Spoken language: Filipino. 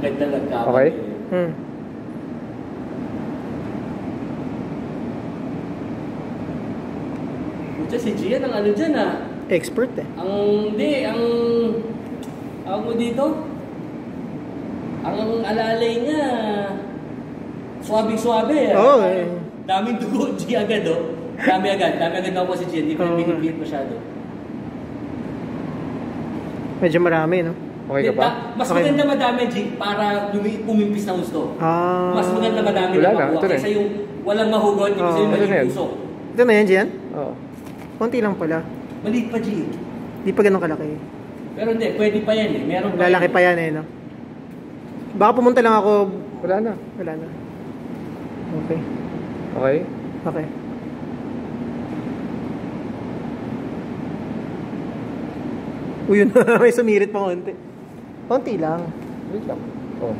Ganda nagkamali. Okay. Hmm. Pucha, si Gian ang ano dyan ah. Expert eh. Ang, hindi, ang, ang mo dito, ang alalay niya, swabe-swabe ah. Oo, eh. Daming dugo, G agad oh. Dami agad, dami agad ako si Gian, hindi ko Oo. na binibigit masyado. Medyo marami, no? Okay ka Hindi, pa? da- Mas Okay. maganda madami, G, para lumi, pumimpis na gusto. Ah. Mas maganda madami Wala na na, makuha na kaysa yung walang mahugot, yung Oo. kasi yung na yan. puso. Ito na yan, Gian? Oo. Konti lang pala. Maliit pa, G. Di pa ganun kalaki. Pero hindi, pwede pa yan eh. Meron pa Lalaki yan. pa yan eh, no? Baka pumunta lang ako. Wala na. Wala na. Okay. Okay. Okay. Uy, yun. May sumirit pa konti. Konti lang. Wait lang. Oh.